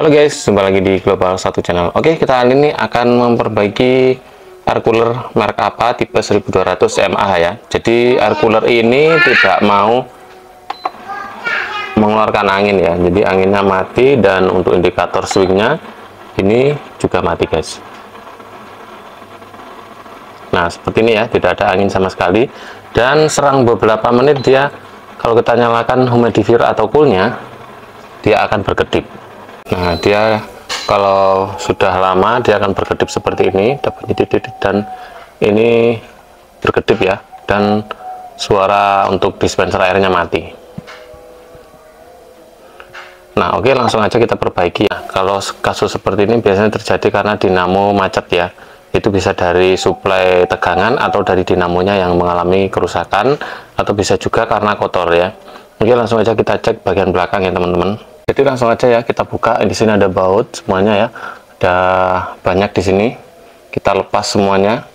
Halo guys, jumpa lagi di Global Satu Channel. Oke, kita kali ini akan memperbaiki air cooler merek apa tipe 1200 mAh ya. Jadi air cooler ini tidak mau mengeluarkan angin ya. Jadi anginnya mati dan untuk indikator swingnya ini juga mati guys. Nah, seperti ini ya, tidak ada angin sama sekali dan serang beberapa menit dia kalau kita nyalakan humidifier atau coolnya dia akan berkedip nah dia kalau sudah lama dia akan berkedip seperti ini dapat titik-titik dan ini berkedip ya dan suara untuk dispenser airnya mati. Nah oke langsung aja kita perbaiki ya. Kalau kasus seperti ini biasanya terjadi karena dinamo macet ya. Itu bisa dari suplai tegangan atau dari dinamonya yang mengalami kerusakan atau bisa juga karena kotor ya. Oke langsung aja kita cek bagian belakang ya teman-teman jadi langsung aja ya kita buka. Di sini ada baut semuanya ya. Ada banyak di sini. Kita lepas semuanya.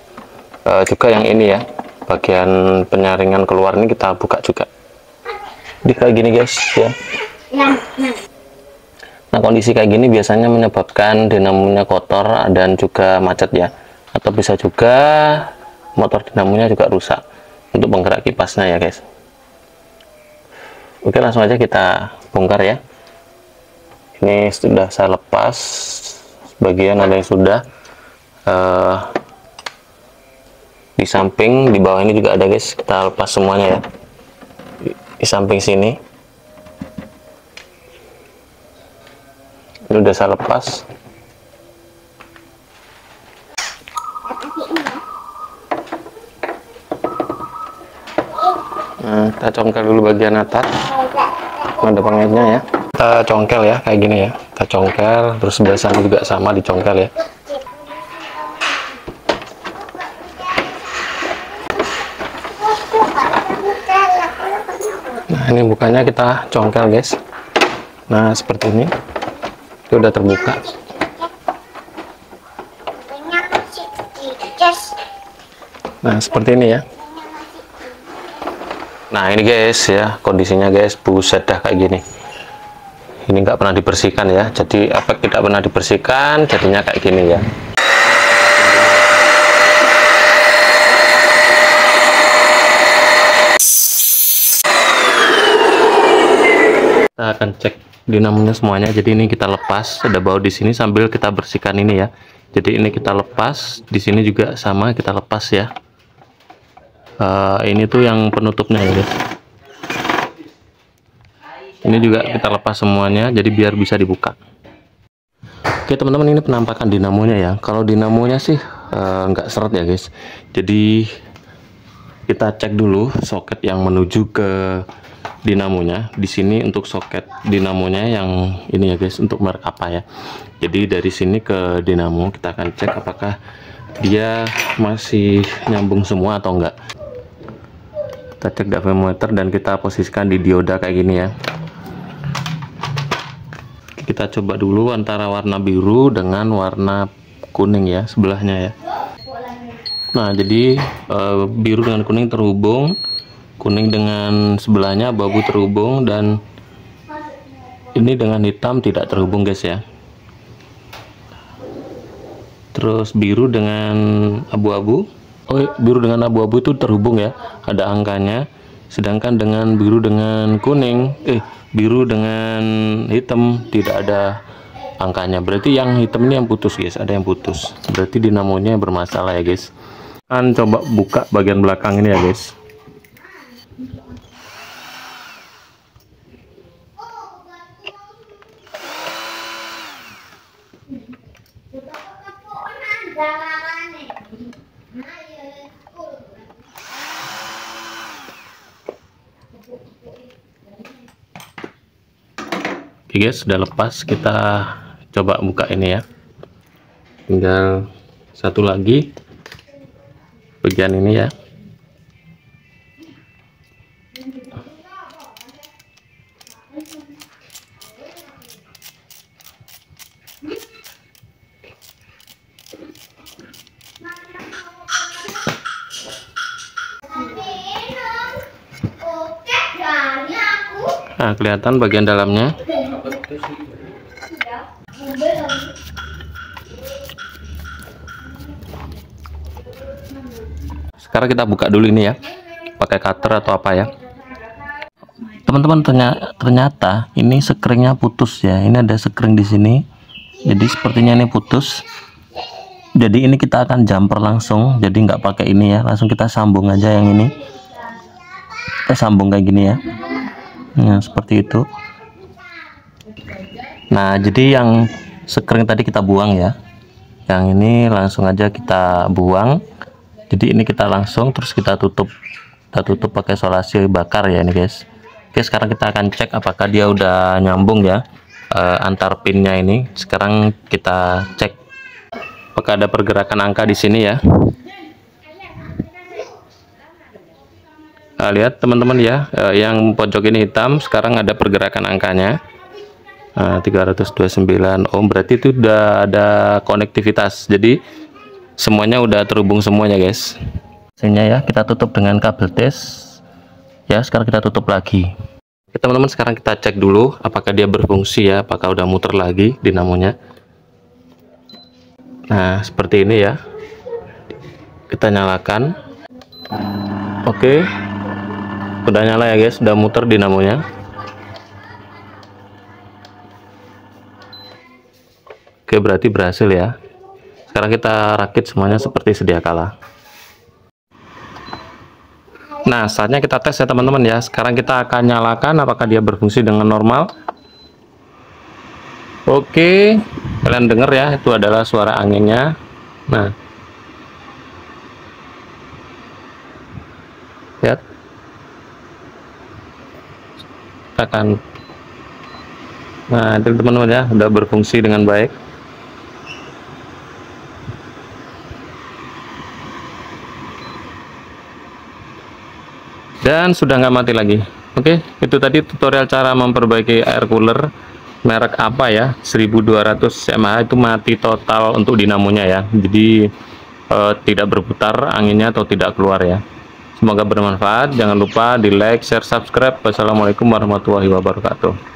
E, juga yang ini ya bagian penyaringan keluar ini kita buka juga. Di kayak gini guys ya. Nah kondisi kayak gini biasanya menyebabkan dinamonya kotor dan juga macet ya. Atau bisa juga motor dinamonya juga rusak untuk penggerak kipasnya ya guys. Oke langsung aja kita bongkar ya ini sudah saya lepas. Sebagian ada yang sudah uh, di samping di bawah ini juga ada guys. Kita lepas semuanya ya. Di, samping sini. Ini udah saya lepas. Nah kita congkel dulu bagian atas. Ada pengitnya ya kita congkel ya kayak gini ya. Kita congkel terus sebelah sana juga sama dicongkel ya. Nah ini bukanya kita congkel guys. Nah seperti ini. Itu udah terbuka. Nah seperti ini ya. Nah ini guys ya kondisinya guys buset dah kayak gini ini nggak pernah dibersihkan ya. Jadi efek tidak pernah dibersihkan jadinya kayak gini ya. Kita akan cek dinamonya semuanya. Jadi ini kita lepas ada bau di sini sambil kita bersihkan ini ya. Jadi ini kita lepas di sini juga sama kita lepas ya. Uh, ini tuh yang penutupnya ya ini juga kita lepas semuanya jadi biar bisa dibuka. Oke teman-teman ini penampakan dinamonya ya. Kalau dinamonya sih uh, nggak seret ya guys. Jadi kita cek dulu soket yang menuju ke dinamonya. Di sini untuk soket dinamonya yang ini ya guys untuk merek apa ya. Jadi dari sini ke dinamo kita akan cek apakah dia masih nyambung semua atau enggak kita cek meter dan kita posisikan di dioda kayak gini ya kita coba dulu antara warna biru dengan warna kuning ya sebelahnya ya. Nah jadi e, biru dengan kuning terhubung kuning dengan sebelahnya abu-abu terhubung dan ini dengan hitam tidak terhubung guys ya. Terus biru dengan abu-abu. Oh biru dengan abu-abu itu terhubung ya. Ada angkanya sedangkan dengan biru dengan kuning eh biru dengan hitam tidak ada angkanya. Berarti yang hitam ini yang putus guys. Ada yang putus. Berarti dinamonya bermasalah ya guys. Kan coba buka bagian belakang ini ya guys Oke guys sudah lepas. Kita coba buka ini ya. Tinggal satu lagi bagian ini ya. Nah, kelihatan bagian dalamnya sekarang kita buka dulu ini ya. Pakai cutter atau apa ya? Teman-teman ternyata, ternyata ini sekringnya putus ya. Ini ada sekring di sini. Jadi sepertinya ini putus. Jadi ini kita akan jumper langsung. Jadi nggak pakai ini ya. Langsung kita sambung aja yang ini. Kita sambung kayak gini ya. Nah seperti itu. Nah jadi yang sekring tadi kita buang ya. Yang ini langsung aja kita buang jadi ini kita langsung terus kita tutup. Kita tutup pakai solasi bakar ya ini guys. Oke sekarang kita akan cek apakah dia udah nyambung ya uh, antar pinnya ini. Sekarang kita cek apakah ada pergerakan angka di sini ya. Nah, lihat teman-teman ya uh, yang pojok ini hitam sekarang ada pergerakan angkanya. Nah, 329 ohm berarti itu udah ada konektivitas. Jadi semuanya udah terhubung semuanya guys. Sini ya kita tutup dengan kabel tes. Ya sekarang kita tutup lagi. Teman-teman sekarang kita cek dulu apakah dia berfungsi ya apakah udah muter lagi dinamonya. Nah seperti ini ya. Kita nyalakan. Oke. Udah nyala ya guys. Udah muter dinamonya. Oke berarti berhasil ya sekarang kita rakit semuanya seperti sedia kala. Nah saatnya kita tes ya teman-teman ya. Sekarang kita akan nyalakan apakah dia berfungsi dengan normal. Oke kalian dengar ya itu adalah suara anginnya. Nah. Lihat. Akan nah itu teman-teman ya udah berfungsi dengan baik dan sudah nggak mati lagi. Oke itu tadi tutorial cara memperbaiki air cooler merek apa ya? 1200 mAh itu mati total untuk dinamonya ya. Jadi eh, tidak berputar anginnya atau tidak keluar ya. Semoga bermanfaat. Jangan lupa di like share subscribe. Wassalamualaikum warahmatullahi wabarakatuh